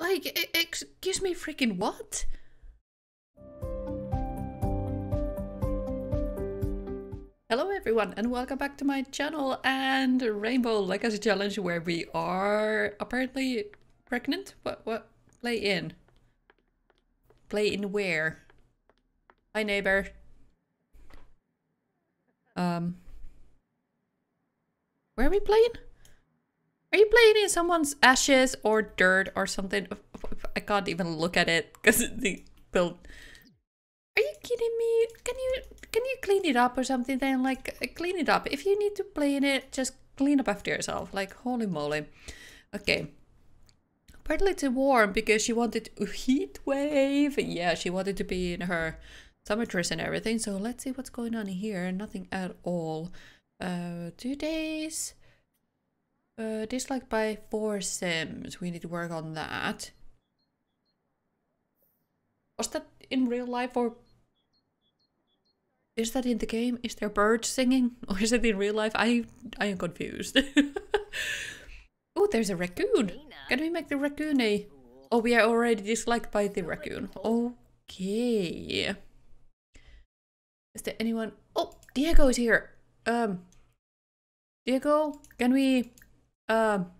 Like, excuse me, freaking what? Hello everyone and welcome back to my channel and Rainbow Legacy Challenge where we are apparently pregnant? What, what? Play in. Play in where? Hi neighbor. Um. Where are we playing? Are you playing in someone's ashes or dirt or something? I can't even look at it because the build. Are you kidding me? Can you can you clean it up or something then? Like uh, clean it up. If you need to play in it, just clean up after yourself. Like holy moly. Okay. Partly it's warm because she wanted a heat wave. Yeah, she wanted to be in her summer dress and everything. So let's see what's going on here. Nothing at all. Uh, two days. Uh, disliked by four sims. We need to work on that. Was that in real life or is that in the game? Is there birds singing or is it in real life? I I am confused. oh, there's a raccoon. Can we make the raccoon a? Oh, we are already disliked by the raccoon. Okay. Is there anyone? Oh, Diego is here. Um, Diego, can we um,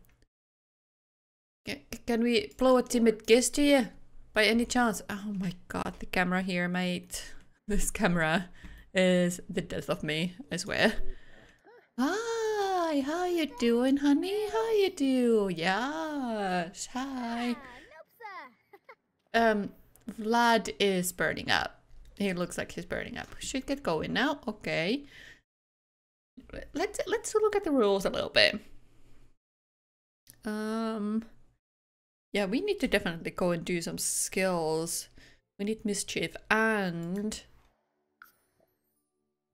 can, can we blow a timid kiss to you by any chance? Oh my god, the camera here, mate. This camera is the death of me, I swear. Hi, how you doing, honey? How you do? Yes, hi. Um, Vlad is burning up. He looks like he's burning up. Should get going now. Okay. Let's let's look at the rules a little bit. Um, yeah, we need to definitely go and do some skills. We need mischief and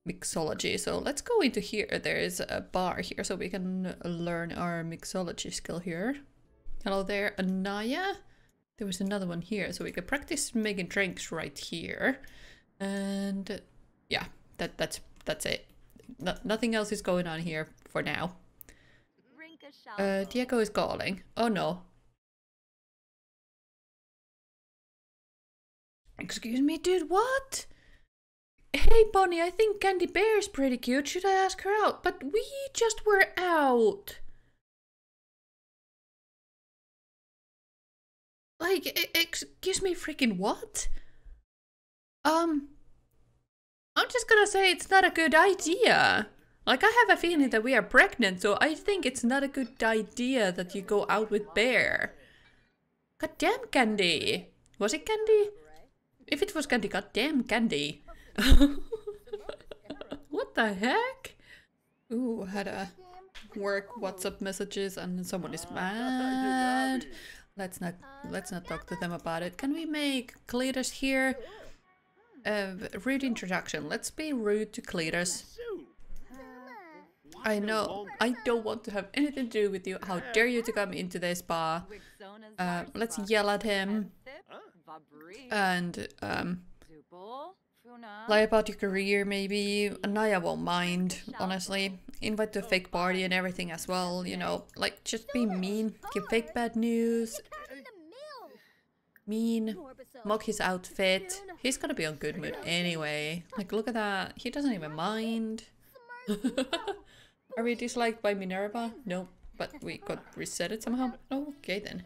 mixology. So let's go into here. There is a bar here so we can learn our mixology skill here. Hello there, Anaya. There was another one here so we can practice making drinks right here. And yeah, that that's that's it. No, nothing else is going on here for now. Uh, Diego is calling. Oh no. Excuse me, dude, what? Hey, Bonnie, I think Candy Behr is pretty cute. Should I ask her out? But we just were out. Like, excuse me, freaking what? Um, I'm just gonna say it's not a good idea. Like, I have a feeling that we are pregnant, so I think it's not a good idea that you go out with Behr. God damn, Candy. Was it Candy? If it was Candy, god damn, Candy. what the heck? Ooh, had a work WhatsApp messages and someone is mad. Let's not let's not talk to them about it. Can we make Cletus here? Uh, rude introduction. Let's be rude to Cletus. I know. I don't want to have anything to do with you. How dare you to come into this bar? Uh, let's yell at him. And, um... Lie about your career, maybe. Anaya won't mind, honestly. Invite to a fake party and everything as well, you know. Like, just be mean. Give fake bad news. Mean. Mock his outfit. He's gonna be on good mood anyway. Like, look at that. He doesn't even mind. Are we disliked by Minerva? No, but we got reset it somehow. Okay then.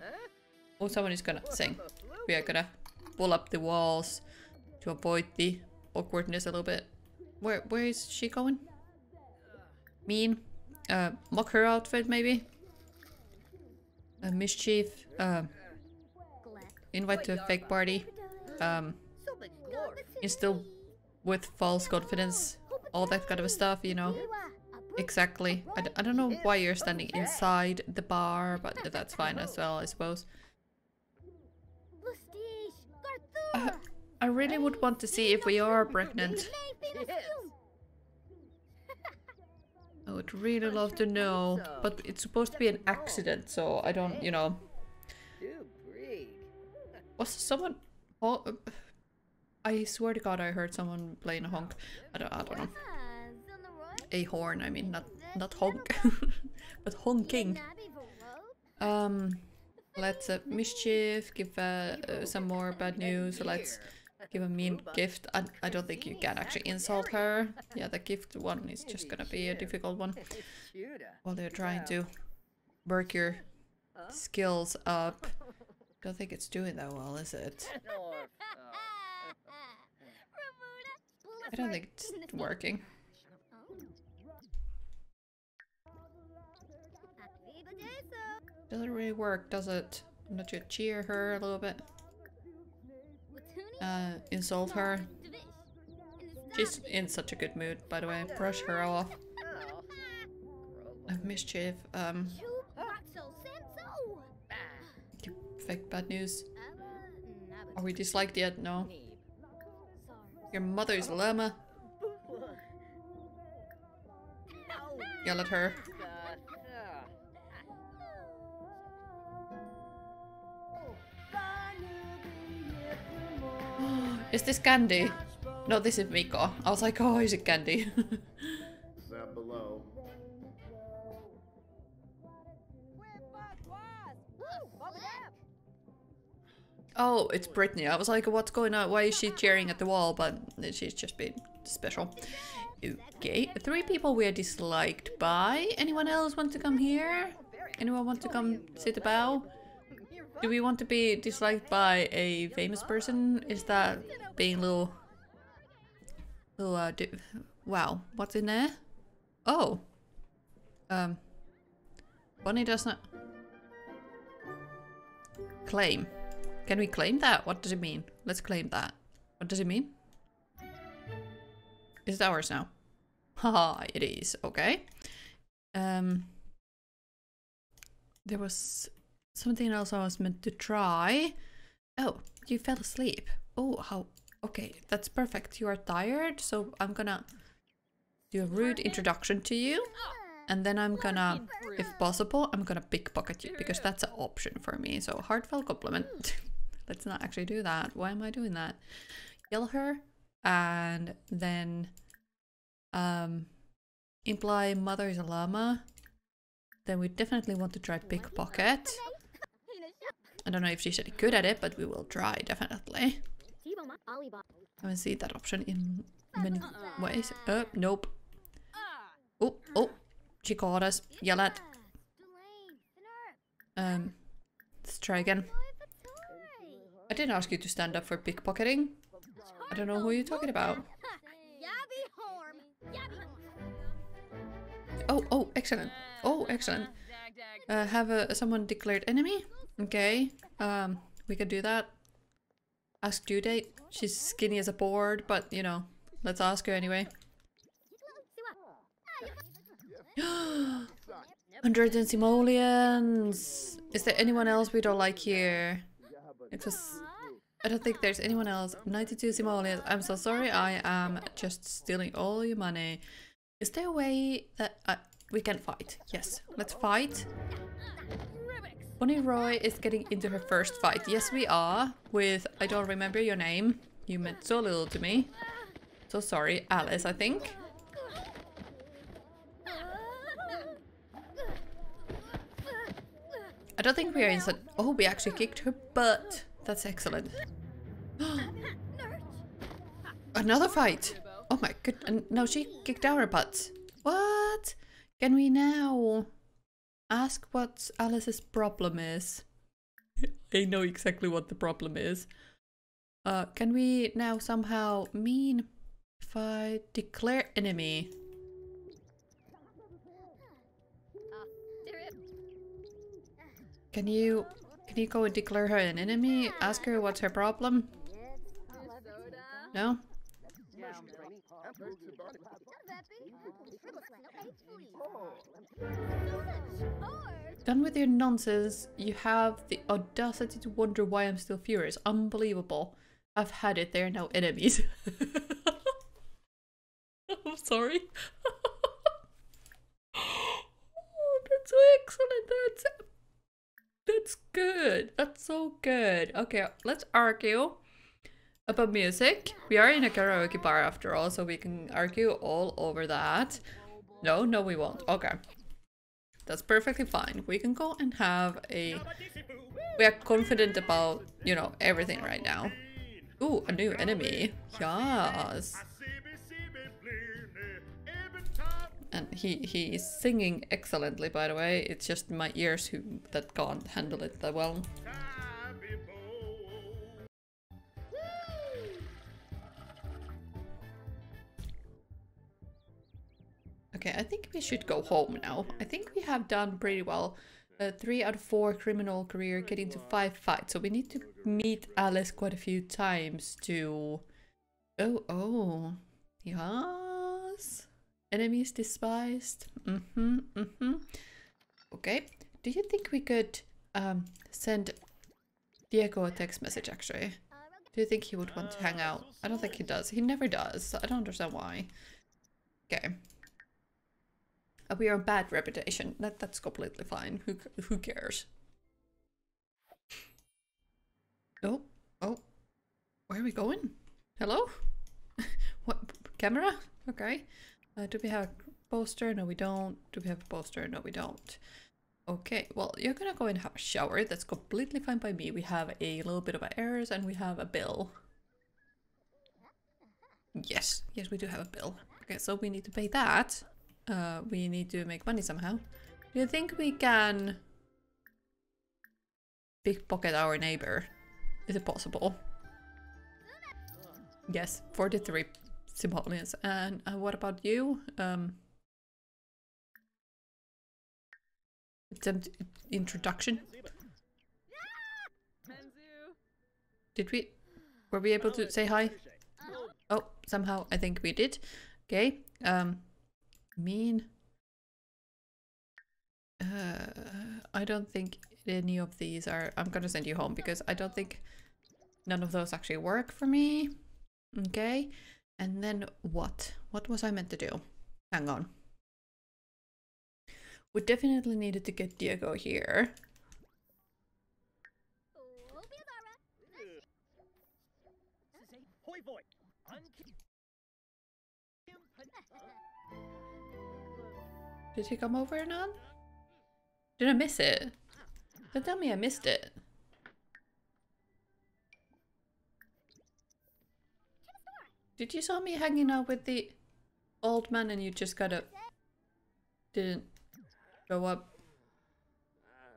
Oh, someone is gonna sing. We are gonna pull up the walls to avoid the awkwardness a little bit. Where where is she going? Mean. Uh, mock her outfit maybe. Uh, mischief. Uh, invite to a fake party. Um, instill with false confidence. All that kind of stuff, you know. Exactly. I d I don't know why you're standing inside the bar, but that's fine as well, I suppose. Uh, I really would want to see if we are pregnant. I would really love to know, but it's supposed to be an accident, so I don't, you know. Was someone... Oh, I swear to god I heard someone playing a honk. I don't, I don't know a horn, I mean, not not honk, but honking. Um, Let's uh, mischief, give uh, uh, some more bad news. Let's give a mean gift. I, I don't think you can actually insult her. Yeah, the gift one is just gonna be a difficult one. While they're trying to work your skills up. Don't think it's doing that well, is it? I don't think it's working. Doesn't really work, does it? Not you cheer her a little bit? Uh, insult her. She's in such a good mood, by the way. Brush her off. Uh, mischief. Um, fake bad news. Are we disliked yet? No. Your mother's llama. Yell at her. Is this Candy? No, this is Miko. I was like, oh, is it Candy? Oh, it's Brittany. I was like, what's going on? Why is she cheering at the wall? But she's just being special. Okay, three people we are disliked by. Anyone else want to come here? Anyone want to come sit about? Do we want to be disliked by a famous person? Is that being little... little uh, wow, what's in there? Oh. Um. Bonnie does not... Claim. Can we claim that? What does it mean? Let's claim that. What does it mean? Is it ours now? Haha, it is. Okay. Um, there was something else I was meant to try. Oh, you fell asleep. Oh, how... Okay, that's perfect. You are tired, so I'm gonna do a rude introduction to you. And then I'm gonna, if possible, I'm gonna pickpocket you because that's an option for me. So heartfelt compliment. Let's not actually do that. Why am I doing that? Kill her and then um, imply mother is a llama. Then we definitely want to try pickpocket. I don't know if she's any good at it, but we will try, definitely. I haven't seen that option in many ways. Oh, nope. Oh, oh, she caught us. Yell at. Um, let's try again. I didn't ask you to stand up for pickpocketing. I don't know who you're talking about. Oh, oh, excellent. Oh, excellent. Uh, have a, someone declared enemy? Okay, um, we can do that. Ask due date. She's skinny as a board, but you know, let's ask her anyway. Hundred and simoleons! Is there anyone else we don't like here? It was... I don't think there's anyone else. 92 simoleons. I'm so sorry, I am just stealing all your money. Is there a way that uh, we can fight? Yes, let's fight. Bonnie Roy is getting into her first fight. Yes, we are. With, I don't remember your name. You meant so little to me. So sorry, Alice, I think. I don't think we are in such- Oh, we actually kicked her butt. That's excellent. Another fight! Oh my god, no, she kicked our butts. What? Can we now ask what Alice's problem is? I know exactly what the problem is. Uh, can we now somehow mean if I declare enemy? Can you can you go and declare her an enemy? Ask her what's her problem? No? Done with your nonsense. You have the audacity to wonder why I'm still furious. Unbelievable. I've had it. They're now enemies. I'm sorry. oh, that's so excellent. That's that's good. That's so good. Okay, let's argue about music. We are in a karaoke bar after all, so we can argue all over that. No, no we won't. Okay. That's perfectly fine. We can go and have a we are confident about, you know, everything right now. Ooh, a new enemy. Yes. And he he is singing excellently, by the way. It's just my ears who that can't handle it that well. Okay, I think we should go home now. I think we have done pretty well. Uh, three out of four criminal career, getting to five fights. So we need to meet Alice quite a few times to... Oh, oh. Yes. Enemies despised. Mm-hmm, mm-hmm. Okay. Do you think we could um, send Diego a text message, actually? Do you think he would want to hang out? I don't think he does. He never does. I don't understand why. Okay. We are bad reputation. That that's completely fine. Who who cares? Oh oh, where are we going? Hello? what camera? Okay. Uh, do we have a poster? No, we don't. Do we have a poster? No, we don't. Okay, well, you're gonna go and have a shower. That's completely fine by me. We have a little bit of errors and we have a bill. Yes, yes, we do have a bill. Okay, so we need to pay that. Uh, we need to make money somehow. Do you think we can pickpocket our neighbor? Is it possible? Yes, 43 simoleons. And uh, what about you? Um, attempt introduction. Did we? Were we able to say hi? Oh, somehow I think we did. Okay. Um, mean? Uh, I don't think any of these are... I'm gonna send you home because I don't think none of those actually work for me. Okay. And then what? What was I meant to do? Hang on. We definitely needed to get Diego here. Did he come over or not? Did I miss it? Don't tell me I missed it. Did you saw me hanging out with the old man and you just kind of didn't go up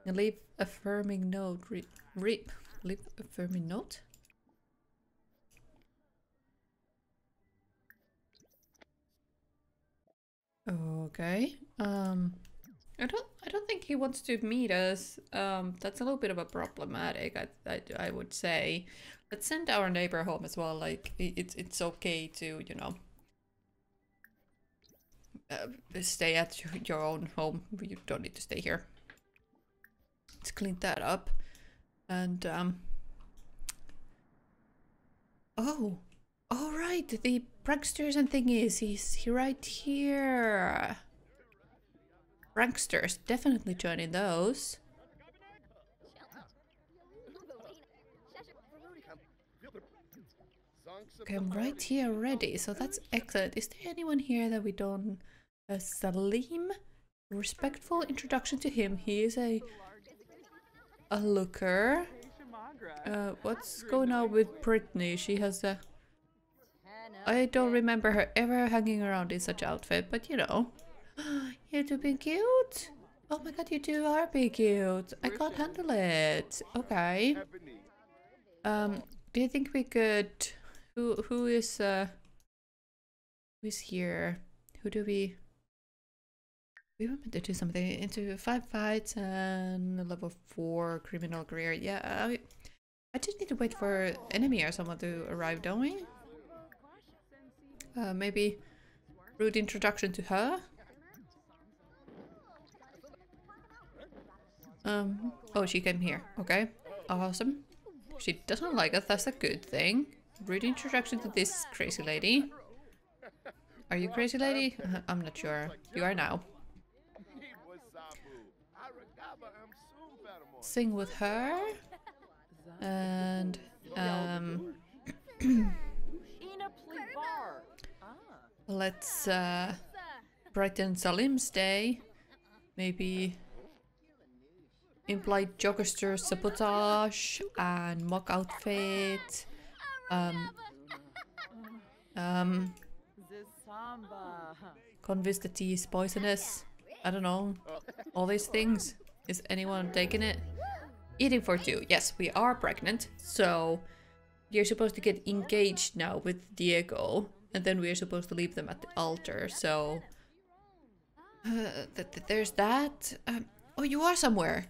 leave affirming note? Re leave affirming note? Okay. Um, I don't. I don't think he wants to meet us. Um, that's a little bit of a problematic. I, I, I would say. Let's send our neighbor home as well. Like it's it's okay to you know. Uh, stay at your own home. You don't need to stay here. Let's clean that up, and um. Oh, all right. The pranksters and thingies. He's he right here. Pranksters, definitely joining those. Okay, I'm right here already, so that's excellent. Is there anyone here that we don't... Uh, Salim? Respectful introduction to him. He is a... A looker. Uh, what's going on with Brittany? She has a... I don't remember her ever hanging around in such outfit, but you know. You're too being cute. Oh my god, you two are being cute. I can't handle it. Okay. Um, do you think we could... Who who is uh who is here? Who do we we meant to do something into five fights and level four criminal career. Yeah, I, I just need to wait for enemy or someone to arrive, don't we? Uh, maybe rude introduction to her. Um, oh, she came here. Okay, awesome. She doesn't like us, that's a good thing. Rude introduction to this crazy lady. Are you crazy lady? Uh, I'm not sure. You are now. Sing with her. And, um... Let's uh, brighten Salim's day. Maybe implied jogger sabotage and mock outfit. Um, um, convince the tea is poisonous. I don't know. All these things. Is anyone taking it? Eating for two. Yes, we are pregnant. So you're supposed to get engaged now with Diego. And then we're supposed to leave them at the altar. So uh, th th there's that. Um, oh, you are somewhere.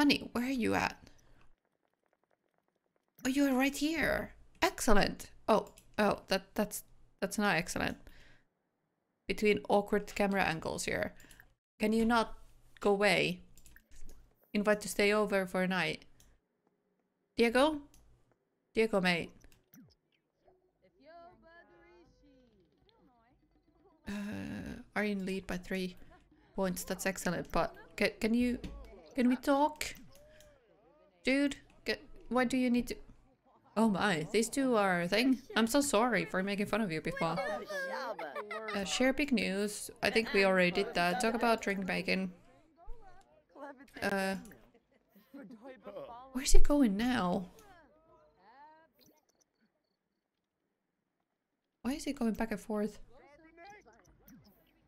Honey, where are you at? Oh, you're right here. Excellent. Oh, oh, that that's that's not excellent. Between awkward camera angles here. Can you not go away? Invite to stay over for a night. Diego? Diego, mate. Uh, are in lead by three points. That's excellent. But can, can you... Can we talk? Dude, get, why do you need to... Oh my, these two are a thing. I'm so sorry for making fun of you before. Uh, share big news. I think we already did that. Talk about drink bacon. Uh, where's he going now? Why is he going back and forth?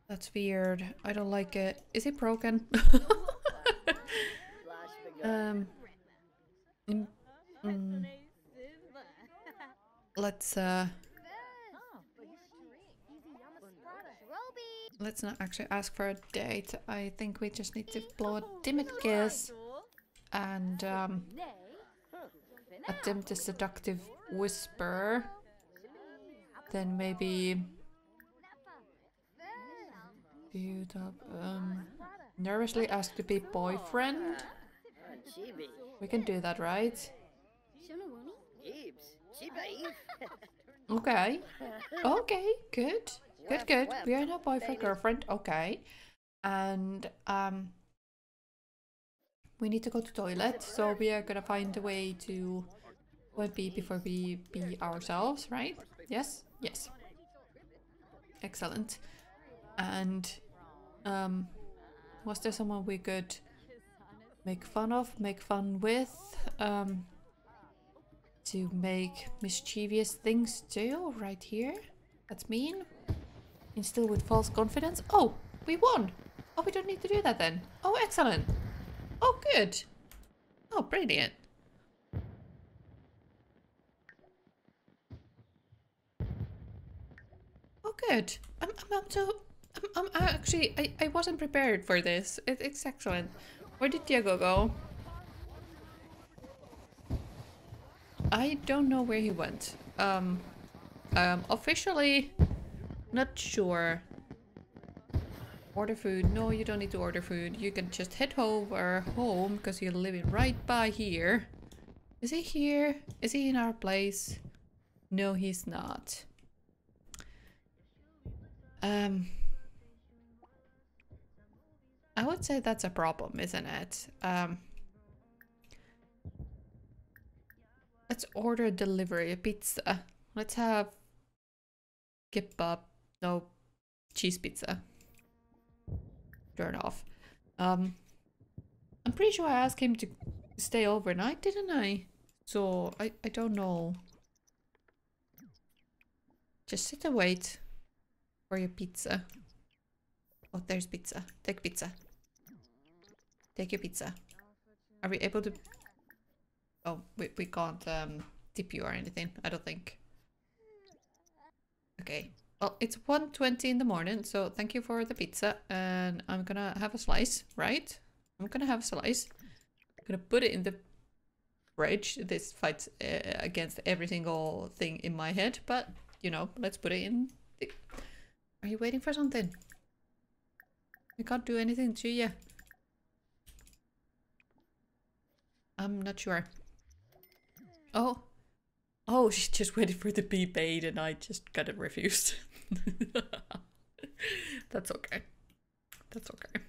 That's weird. I don't like it. Is it broken? um. Mm, mm. Let's uh. Let's not actually ask for a date. I think we just need to blow a timid kiss and um, attempt a seductive whisper. Then maybe up. Um, nervously ask to be boyfriend. We can do that, right? Okay. Okay, good. Good, good. We are now boyfriend, girlfriend. Okay. And um we need to go to toilet, so we are gonna find a way to what be before we be ourselves, right? Yes? Yes. Excellent. And um was there someone we could make fun of, make fun with? Um to make mischievous things do right here? That's mean. Instill with false confidence. Oh, we won. Oh, we don't need to do that then. Oh, excellent. Oh, good. Oh, brilliant. Oh, good. I'm, I'm, I'm so... I'm, I'm actually... I, I wasn't prepared for this. It, it's excellent. Where did Diego go? I don't know where he went. Um, um, officially, not sure. Order food. No, you don't need to order food. You can just head over home because you're living right by here. Is he here? Is he in our place? No, he's not. Um, I would say that's a problem, isn't it? Um, let's order delivery, a pizza. Let's have kebab no, cheese pizza. Turn off. Um, I'm pretty sure I asked him to stay overnight, didn't I? So, I, I don't know. Just sit and wait for your pizza. Oh, there's pizza. Take pizza. Take your pizza. Are we able to... Oh, we, we can't um, tip you or anything, I don't think. Okay. Well, it's 1.20 in the morning, so thank you for the pizza. And I'm gonna have a slice, right? I'm gonna have a slice. I'm gonna put it in the fridge. This fights uh, against every single thing in my head, but, you know, let's put it in the... Are you waiting for something? I can't do anything to you. I'm not sure. Oh. Oh, she just waited for the be paid and I just got it refused. That's okay. That's okay.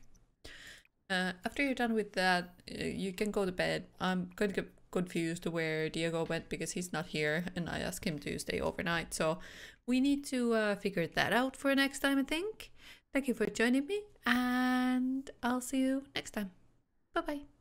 Uh, after you're done with that, uh, you can go to bed. I'm going to get confused to where Diego went because he's not here and I asked him to stay overnight. So we need to uh, figure that out for next time, I think. Thank you for joining me and I'll see you next time. Bye bye.